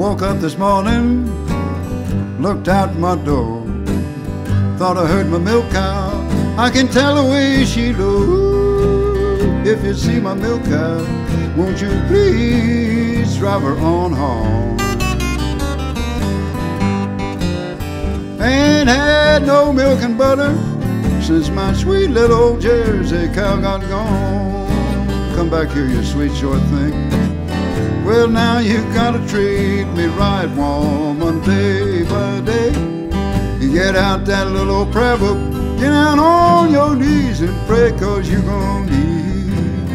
Woke up this morning, looked out my door. Thought I heard my milk cow. I can tell the way she looks. If you see my milk cow, won't you please drive her on home? Ain't had no milk and butter since my sweet little old Jersey cow got gone. Come back here, you sweet short thing. Well, now you gotta treat me right, woman, day by day. You get out that little old prayer book, get down on your knees and pray, cause you gon' need,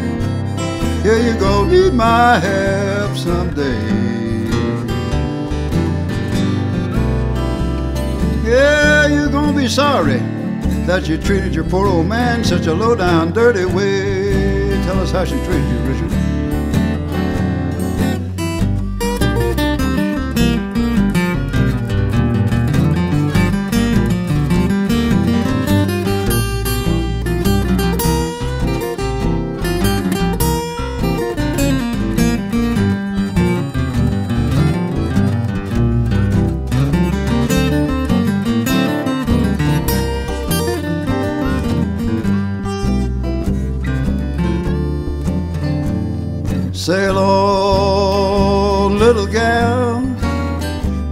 yeah, you gon' need my help someday. Yeah, you're gonna be sorry that you treated your poor old man such a low down, dirty way. Tell us how she treated you, Richard. Sail on, little gal,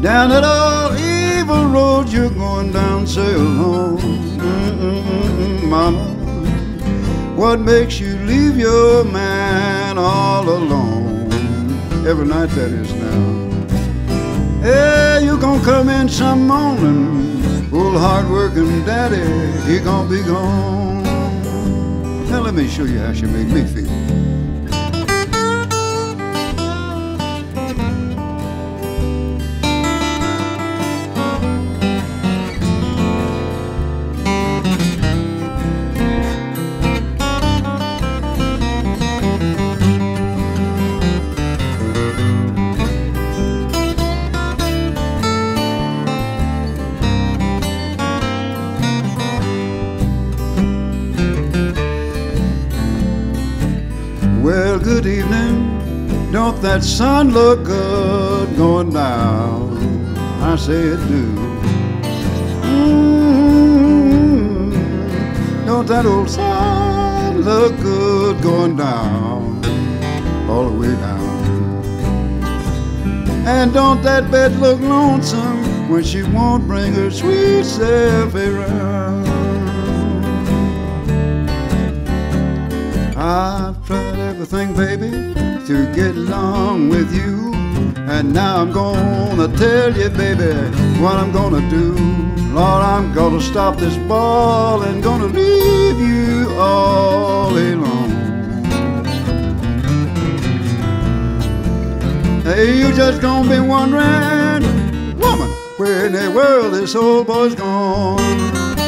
down that old evil road you're going down. Sail on, mama. What makes you leave your man all alone? Every night that is now. Yeah, you're gonna come in some morning, old hard-working daddy, he gonna be gone. Now let me show you how she made me feel. Well, good evening. Don't that sun look good going down? I say it do. Mm, Don't that old sun look good going down? All the way down. And don't that bed look lonesome when she won't bring her sweet self around? I've tried everything, baby, to get along with you. And now I'm gonna tell you, baby, what I'm gonna do. Lord, I'm gonna stop this ball and gonna leave you all alone. Hey, you just gonna be wondering, woman, where in the world this old boy's gone?